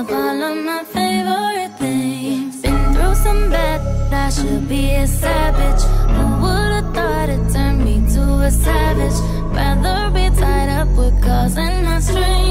up all of my favorite things. Been through some bad, I should be a savage. Who would've thought it turned me to a savage? Rather be tied up with calls and my strings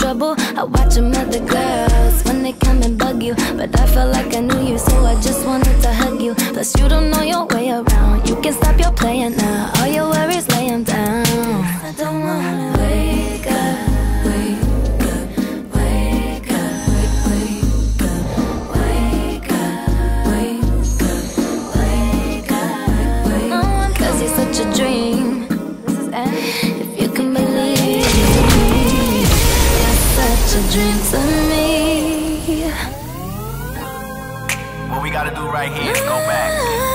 trouble. I watch them other girls when they come and bug you. But I felt like I knew you, so I just wanted to hug you. Plus, you don't know your way around. You can stop your playing now. All your worries laying down. I don't wanna wake up. gotta do right here. go back.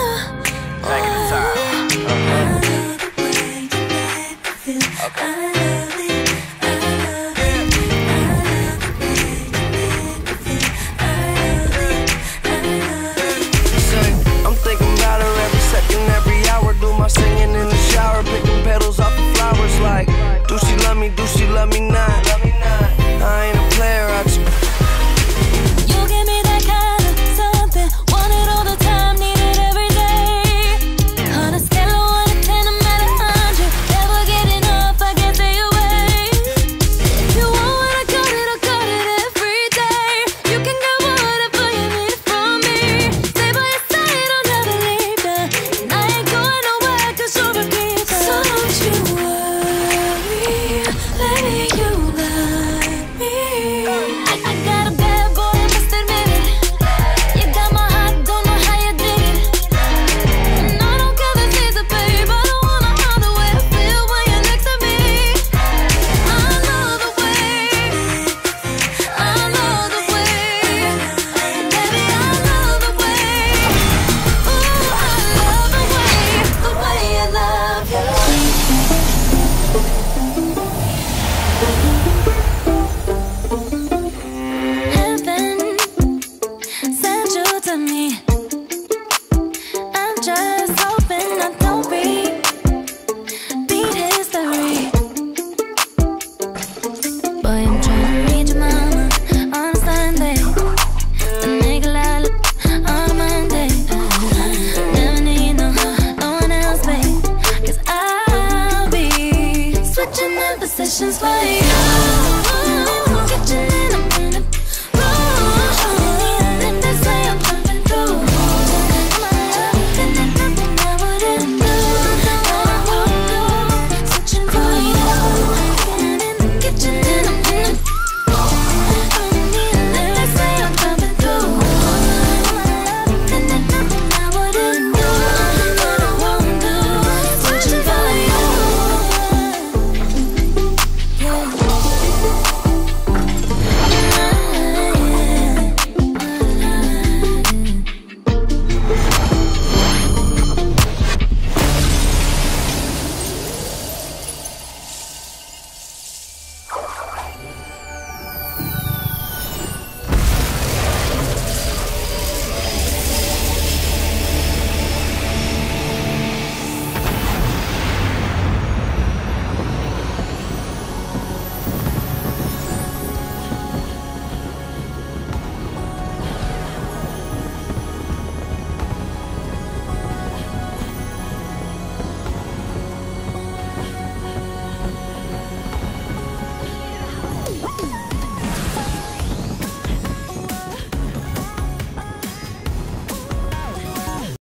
questions for